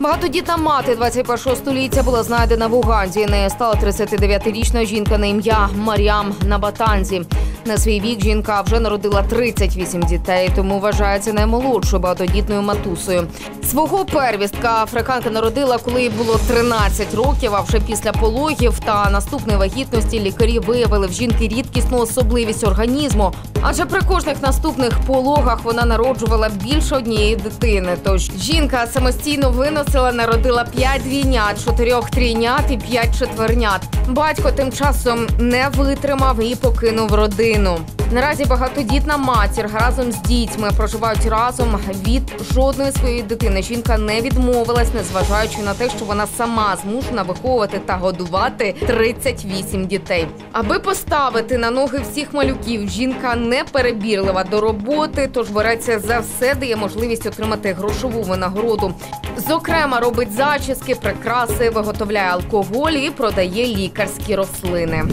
Багатодітна мати 21-го століття була знайдена в Уганді. Нею стала 39-річна жінка на ім'я Маріам Набатанзі. На свій вік жінка вже народила 38 дітей, тому вважається наймолодшою багатодітною матусою. Свого первістка африканка народила, коли їй було 13 років. А вже після пологів та наступної вагітності лікарі виявили в жінки рідкісну особливість організму. Адже при кожних наступних пологах вона народжувала більше однієї дитини. Тож жінка самостійно виносила, народила 5 двійнят, 4 трійнят і 5 четвернят. Батько тим часом не витримав і покинув родину. Наразі багатодітна матір разом з дітьми проживають разом. Від жодної своєї дитини жінка не відмовилась, незважаючи на те, що вона сама змушена виховувати та годувати 38 дітей. Аби поставити на ноги всіх малюків, жінка не перебірлива до роботи, тож береться за все, дає можливість отримати грошову винагороду. Зокрема, робить зачіски, прикраси, виготовляє алкоголь і продає лікарські рослини.